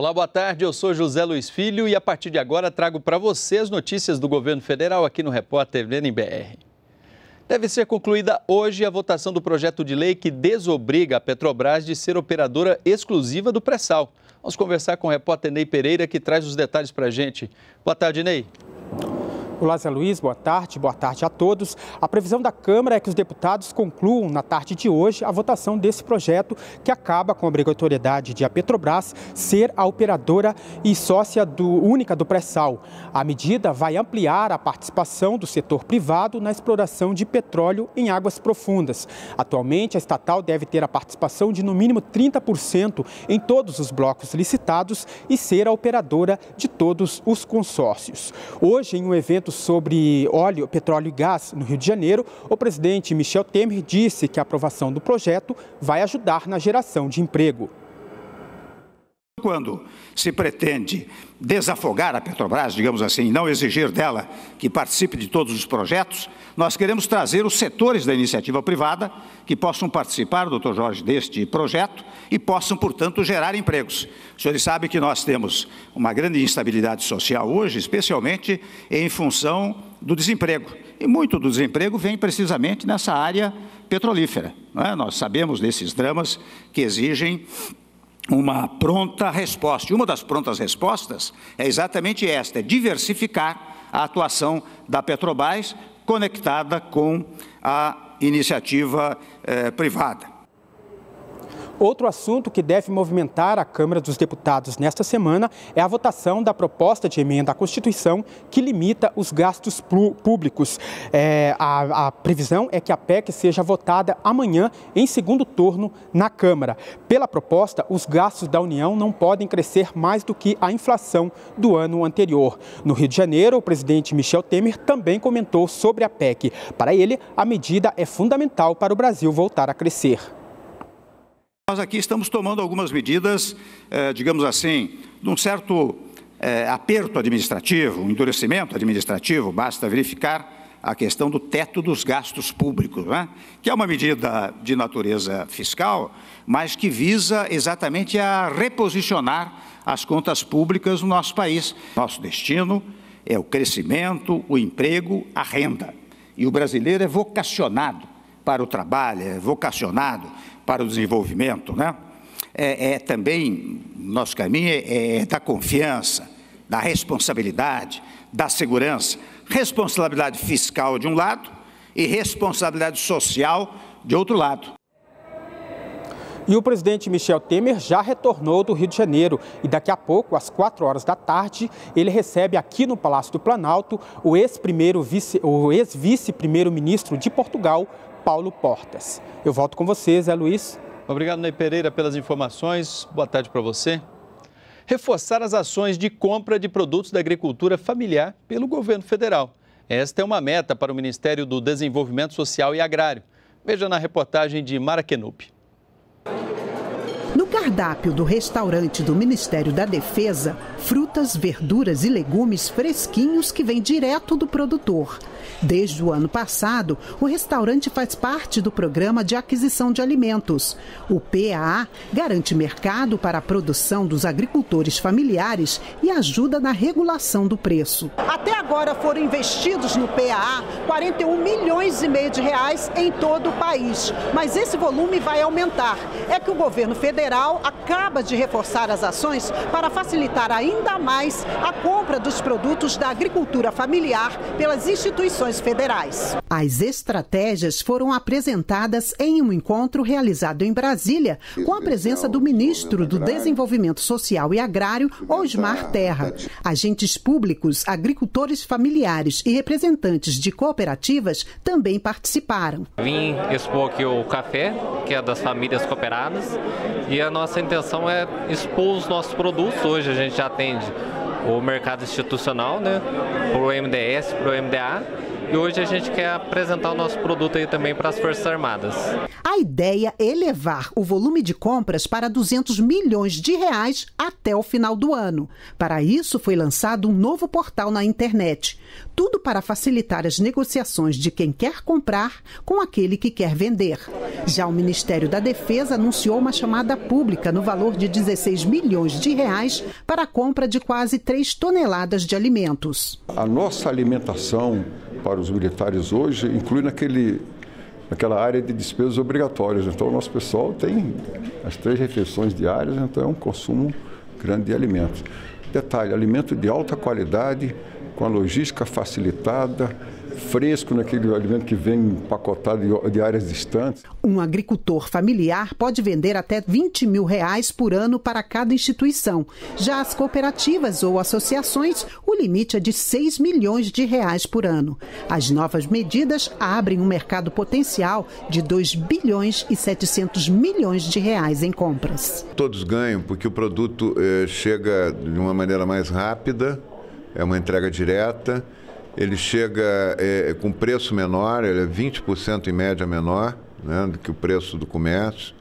Olá, boa tarde. Eu sou José Luiz Filho e a partir de agora trago para você as notícias do governo federal aqui no Repórter BR. Deve ser concluída hoje a votação do projeto de lei que desobriga a Petrobras de ser operadora exclusiva do pré-sal. Vamos conversar com o repórter Ney Pereira, que traz os detalhes para a gente. Boa tarde, Ney. Olá, Zé Luiz, boa tarde, boa tarde a todos. A previsão da Câmara é que os deputados concluam na tarde de hoje a votação desse projeto que acaba com a obrigatoriedade de a Petrobras ser a operadora e sócia do, única do pré-sal. A medida vai ampliar a participação do setor privado na exploração de petróleo em águas profundas. Atualmente, a estatal deve ter a participação de no mínimo 30% em todos os blocos licitados e ser a operadora de todos os consórcios. Hoje, em um evento sobre óleo, petróleo e gás no Rio de Janeiro, o presidente Michel Temer disse que a aprovação do projeto vai ajudar na geração de emprego. Quando se pretende desafogar a Petrobras, digamos assim, não exigir dela que participe de todos os projetos, nós queremos trazer os setores da iniciativa privada que possam participar, doutor Jorge, deste projeto e possam, portanto, gerar empregos. O senhor sabe que nós temos uma grande instabilidade social hoje, especialmente em função do desemprego. E muito do desemprego vem precisamente nessa área petrolífera. É? Nós sabemos desses dramas que exigem uma pronta resposta. E uma das prontas respostas é exatamente esta: é diversificar a atuação da Petrobras conectada com a iniciativa eh, privada. Outro assunto que deve movimentar a Câmara dos Deputados nesta semana é a votação da proposta de emenda à Constituição que limita os gastos públicos. É, a, a previsão é que a PEC seja votada amanhã em segundo turno na Câmara. Pela proposta, os gastos da União não podem crescer mais do que a inflação do ano anterior. No Rio de Janeiro, o presidente Michel Temer também comentou sobre a PEC. Para ele, a medida é fundamental para o Brasil voltar a crescer. Nós aqui estamos tomando algumas medidas, eh, digamos assim, de um certo eh, aperto administrativo, endurecimento administrativo, basta verificar a questão do teto dos gastos públicos, né? que é uma medida de natureza fiscal, mas que visa exatamente a reposicionar as contas públicas no nosso país. Nosso destino é o crescimento, o emprego, a renda. E o brasileiro é vocacionado para o trabalho, é vocacionado para o desenvolvimento, né? É, é também, nosso caminho é, é da confiança, da responsabilidade, da segurança. Responsabilidade fiscal de um lado e responsabilidade social de outro lado. E o presidente Michel Temer já retornou do Rio de Janeiro e daqui a pouco, às quatro horas da tarde, ele recebe aqui no Palácio do Planalto o ex-primeiro vice, o ex-vice-primeiro-ministro de Portugal, Paulo Portas. Eu volto com você, Zé Luiz. Obrigado, Ney Pereira, pelas informações. Boa tarde para você. Reforçar as ações de compra de produtos da agricultura familiar pelo governo federal. Esta é uma meta para o Ministério do Desenvolvimento Social e Agrário. Veja na reportagem de Maraquenupe. No cardápio do restaurante do Ministério da Defesa, frutas, verduras e legumes fresquinhos que vêm direto do produtor. Desde o ano passado, o restaurante faz parte do programa de aquisição de alimentos. O PAA garante mercado para a produção dos agricultores familiares e ajuda na regulação do preço. Até agora foram investidos no PAA 41 milhões e meio de reais em todo o país, mas esse volume vai aumentar. É que o governo federal acaba de reforçar as ações para facilitar ainda mais a compra dos produtos da agricultura familiar pelas instituições federais. As estratégias foram apresentadas em um encontro realizado em Brasília, com a presença do ministro do Desenvolvimento Social e Agrário, Osmar Terra. Agentes públicos, agricultores familiares e representantes de cooperativas também participaram. Vim expor aqui o café, que é das famílias cooperadas, e a nossa intenção é expor os nossos produtos. Hoje a gente já atende o mercado institucional, né, para o MDS, para o MDA, e hoje a gente quer apresentar o nosso produto aí também para as Forças Armadas. A ideia é elevar o volume de compras para 200 milhões de reais até o final do ano. Para isso, foi lançado um novo portal na internet. Tudo para facilitar as negociações de quem quer comprar com aquele que quer vender. Já o Ministério da Defesa anunciou uma chamada pública no valor de 16 milhões de reais para a compra de quase 3 toneladas de alimentos. A nossa alimentação para os militares hoje inclui naquele naquela área de despesas obrigatórias. Então, o nosso pessoal tem as três refeições diárias, então é um consumo grande de alimentos. Detalhe: alimento de alta qualidade, com a logística facilitada, fresco naquele alimento que vem empacotado de áreas distantes. Um agricultor familiar pode vender até 20 mil reais por ano para cada instituição. Já as cooperativas ou associações, o limite é de 6 milhões de reais por ano. As novas medidas abrem um mercado potencial de 2 bilhões e 700 milhões de reais em compras. Todos ganham porque o produto eh, chega de uma maneira mais rápida, é uma entrega direta ele chega é, com preço menor, ele é 20% em média menor né, do que o preço do comércio.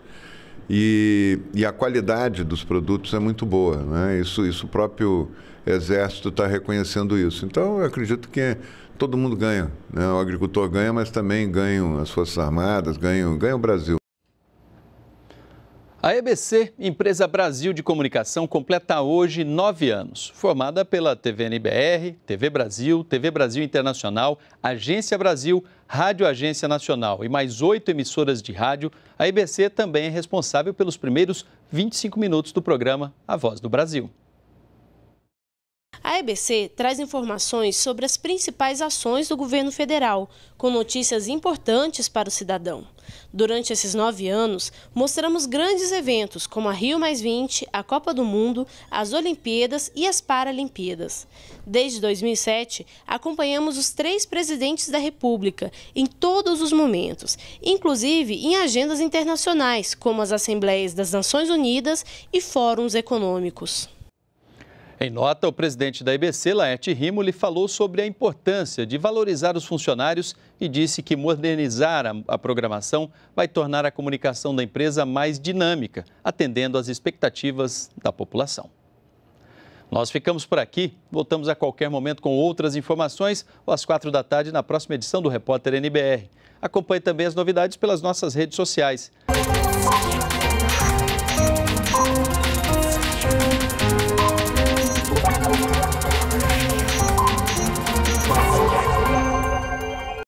E, e a qualidade dos produtos é muito boa. Né? Isso, isso o próprio Exército está reconhecendo isso. Então, eu acredito que todo mundo ganha. Né? O agricultor ganha, mas também ganham as Forças Armadas, ganham, ganha o Brasil. A EBC, Empresa Brasil de Comunicação, completa hoje nove anos. Formada pela TVNBR, TV Brasil, TV Brasil Internacional, Agência Brasil, Rádio Agência Nacional e mais oito emissoras de rádio, a EBC também é responsável pelos primeiros 25 minutos do programa A Voz do Brasil. A EBC traz informações sobre as principais ações do governo federal, com notícias importantes para o cidadão. Durante esses nove anos, mostramos grandes eventos como a Rio a Copa do Mundo, as Olimpíadas e as Paralimpíadas. Desde 2007, acompanhamos os três presidentes da República em todos os momentos, inclusive em agendas internacionais, como as Assembleias das Nações Unidas e fóruns econômicos. Em nota, o presidente da IBC, Laerte Rimoli, falou sobre a importância de valorizar os funcionários e disse que modernizar a, programação vai tornar a comunicação da empresa mais dinâmica, atendendo às expectativas da população. Nós ficamos por aqui, voltamos a qualquer momento com outras informações ou às quatro da tarde na próxima edição do Repórter NBR. Acompanhe também as novidades pelas nossas redes sociais.